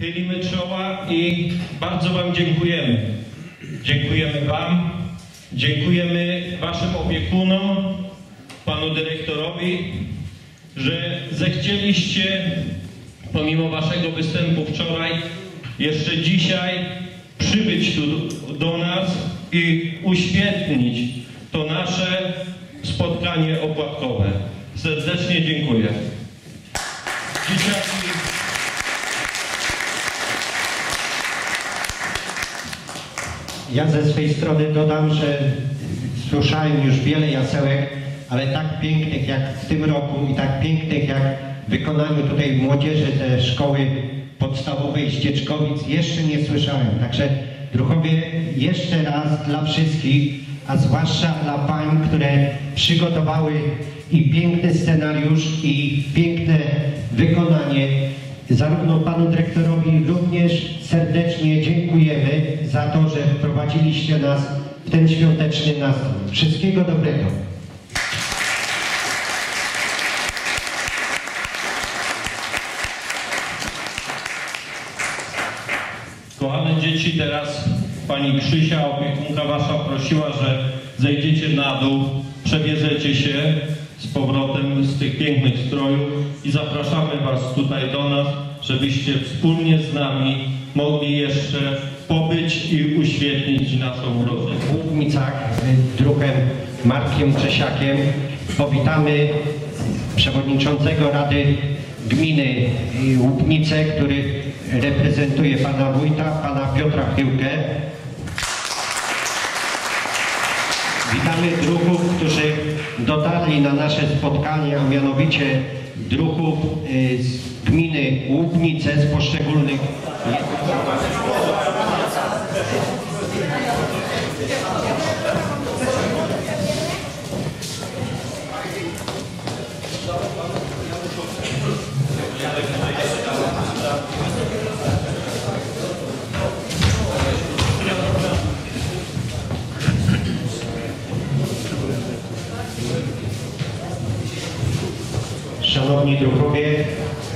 chylimy czoła i bardzo Wam dziękujemy. Dziękujemy Wam, dziękujemy Waszym opiekunom, Panu Dyrektorowi, że zechcieliście pomimo Waszego występu wczoraj jeszcze dzisiaj przybyć tu do nas i uświetnić to nasze spotkanie opłatkowe. Serdecznie dziękuję. Ja ze swej strony dodam, że słyszałem już wiele jasełek, ale tak pięknych jak w tym roku i tak pięknych jak w wykonaniu tutaj młodzieży ze szkoły podstawowej z Dzieczkowic jeszcze nie słyszałem. Także druhowie jeszcze raz dla wszystkich, a zwłaszcza dla pań, które przygotowały i piękny scenariusz i piękne wykonanie Zarówno panu dyrektorowi również serdecznie dziękujemy za to, że wprowadziliście nas w ten świąteczny nastrój. Wszystkiego dobrego. kochane dzieci, teraz Pani Krzysia, opiekunka Wasza prosiła, że zejdziecie na dół, przebierzecie się z powrotem z tych pięknych strojów i zapraszamy Was tutaj do nas, żebyście wspólnie z nami mogli jeszcze pobyć i uświetnić naszą urodzinę. W Łubnicach y, druhem Markiem Czesiakiem powitamy przewodniczącego Rady Gminy Łubnice, który reprezentuje pana wójta, pana Piotra Chyłkę. Witamy druhów, którzy dotarli na nasze spotkanie, a mianowicie druhów y, z gminy Łubnice, z poszczególnych Szanowni druhowie,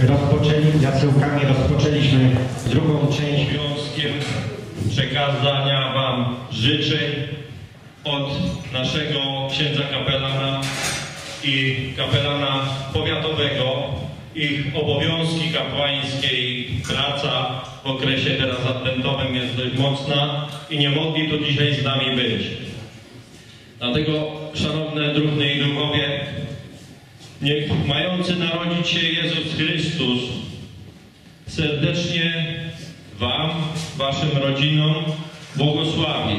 rozpoczęli, jasełkami rozpoczęliśmy drugą część Związkiem przekazania Wam życzeń od naszego księdza kapelana i kapelana powiatowego. Ich obowiązki kapłańskie i praca w okresie teraz adwentowym jest dość mocna i nie mogli tu dzisiaj z nami być. Dlatego, szanowne druhny i druhowie, niech mający narodzić się Jezus Chrystus serdecznie Wam, Waszym rodzinom błogosławi.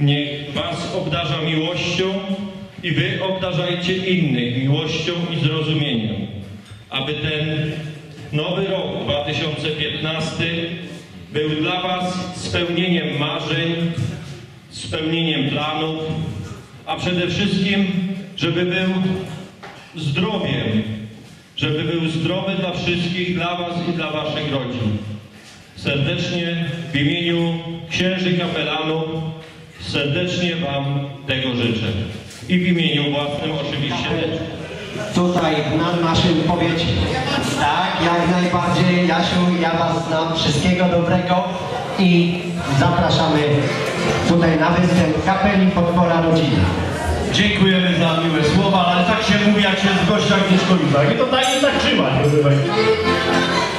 Niech Was obdarza miłością i Wy obdarzajcie innych miłością i zrozumieniem, aby ten nowy rok 2015 był dla Was spełnieniem marzeń, spełnieniem planów, a przede wszystkim, żeby był zdrowiem, żeby był zdrowy dla wszystkich, dla Was i dla Waszych rodzin. Serdecznie w imieniu księży kapelanów serdecznie Wam tego życzę. I w imieniu własnym oczywiście tutaj na naszym powiedz tak, jak najbardziej Jasiu, ja Was znam, wszystkiego dobrego i zapraszamy tutaj na występ kapeli Podpora Rodzina. Dziękujemy za miłe słowa, ale tak się mówi, jak się z gościa w Mieszkowicach. I to i tak trzymać, proszę Państwa.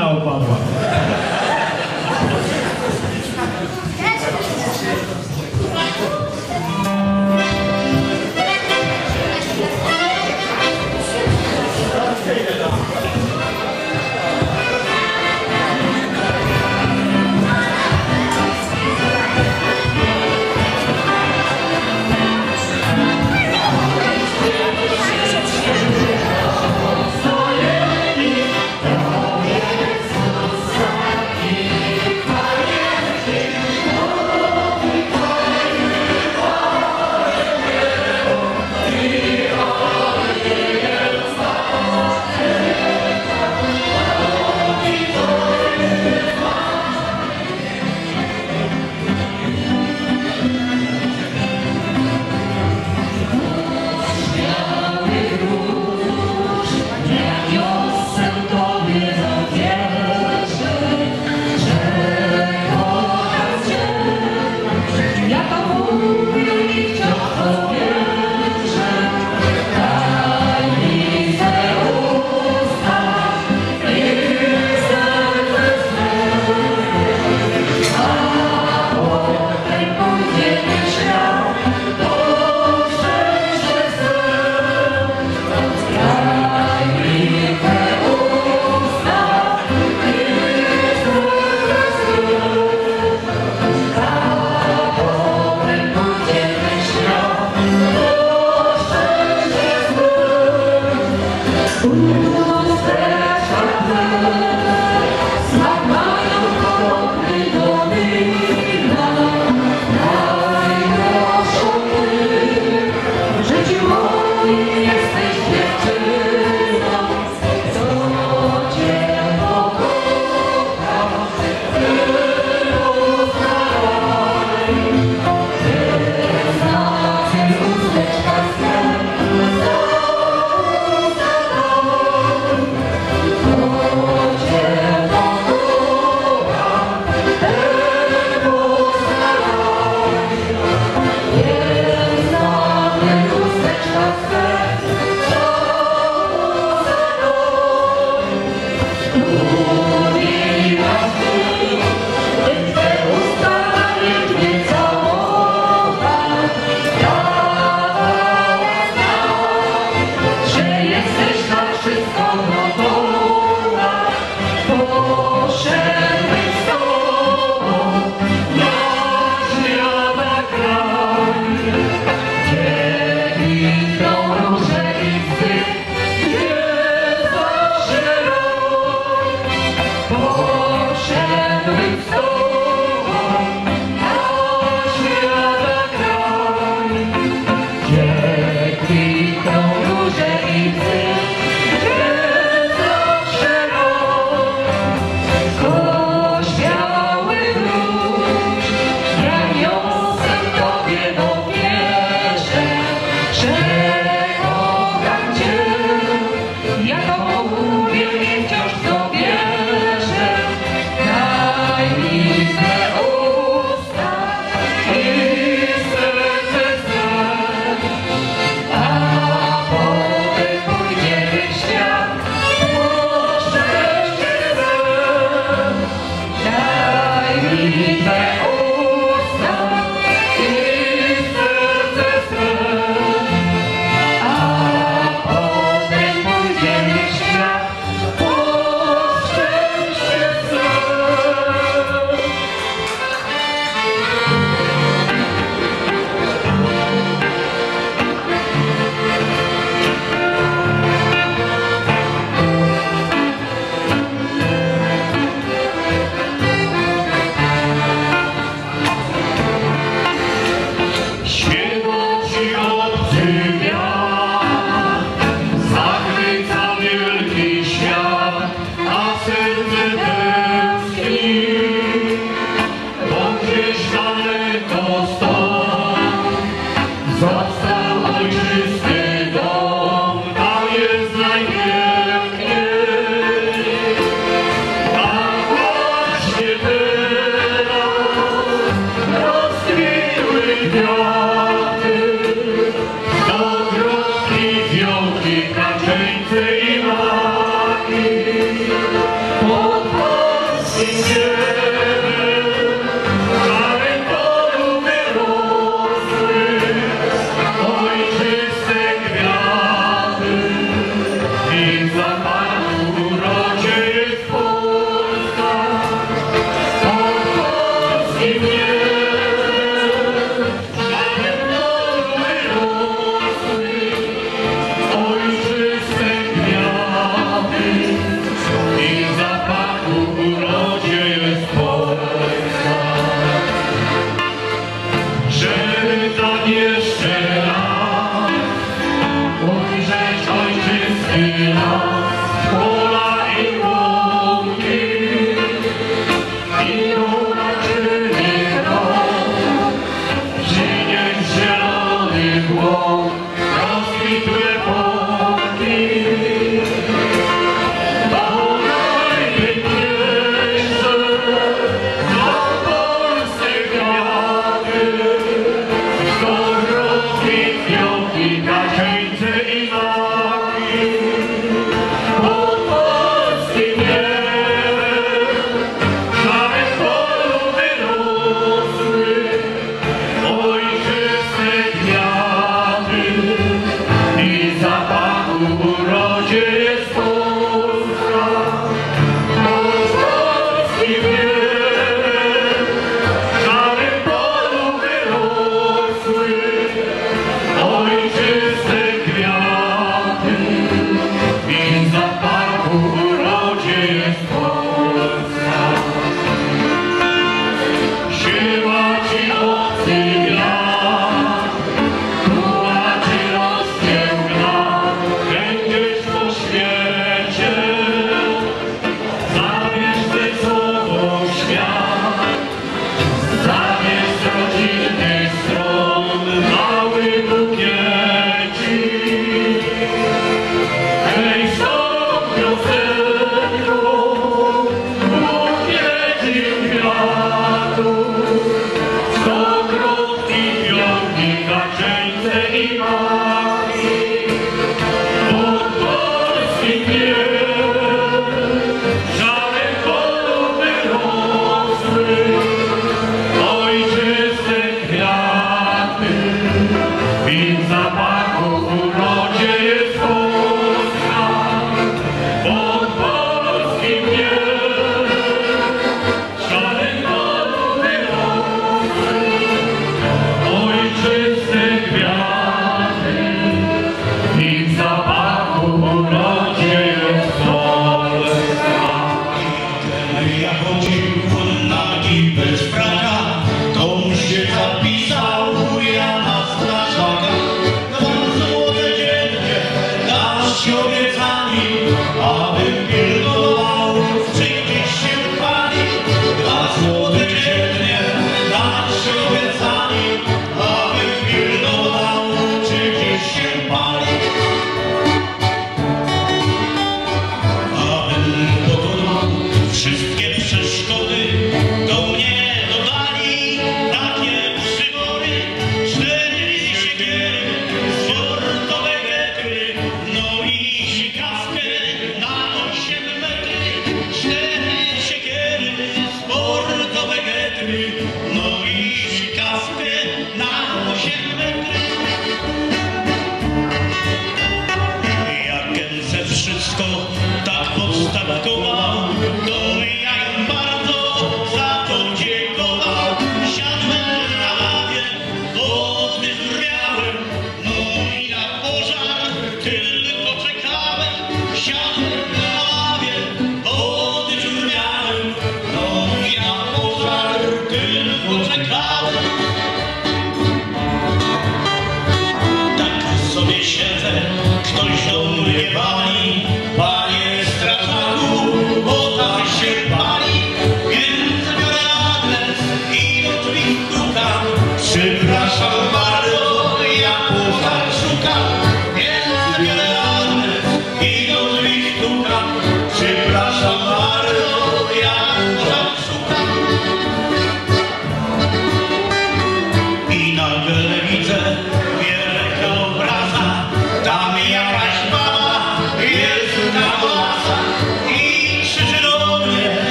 na opadła.